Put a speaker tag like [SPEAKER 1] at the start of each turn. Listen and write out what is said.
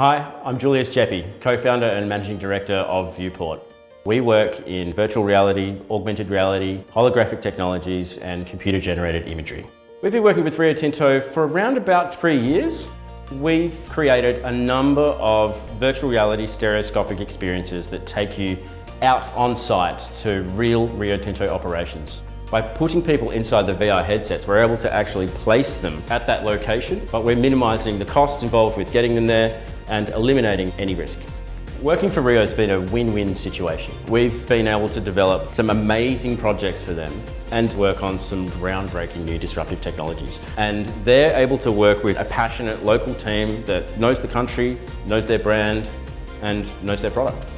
[SPEAKER 1] Hi, I'm Julius Jeppy, co-founder and managing director of Viewport. We work in virtual reality, augmented reality, holographic technologies and computer-generated imagery. We've been working with Rio Tinto for around about three years. We've created a number of virtual reality stereoscopic experiences that take you out on site to real Rio Tinto operations. By putting people inside the VR headsets, we're able to actually place them at that location, but we're minimising the costs involved with getting them there and eliminating any risk. Working for Rio has been a win-win situation. We've been able to develop some amazing projects for them and work on some groundbreaking new disruptive technologies. And they're able to work with a passionate local team that knows the country, knows their brand, and knows their product.